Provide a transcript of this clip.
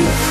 you.